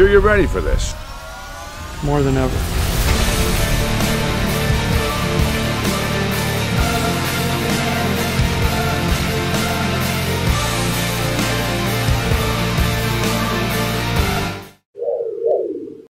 sure you're ready for this? More than ever.